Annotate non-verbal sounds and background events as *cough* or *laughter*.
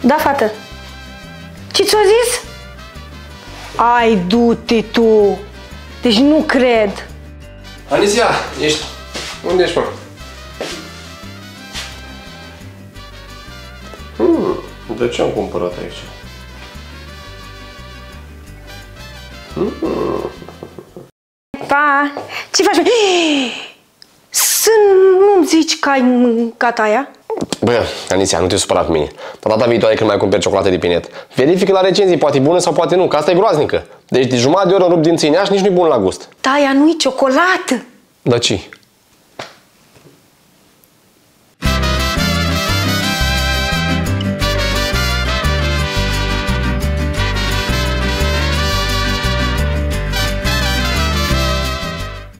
Da, fată. Ce ți-o zis? Ai, du-te tu! Deci nu cred. Anisia, ești... Unde ești, mă? Hmm, de ce am cumpărat aici? Pa! Ce faci? mă? *gasps* Să nu-mi zici că ai mâncat aia? Bă, Aniția, nu te supăra pe mine. Dar data viitoare când mai cumperi ciocolate de pinet, verifică la recenzii, poate e bună sau poate nu, că asta e groaznică. Deci de jumătate de oră rup din țineaș, nici nu e bun la gust. Da, aia nu-i ciocolată. Da ce?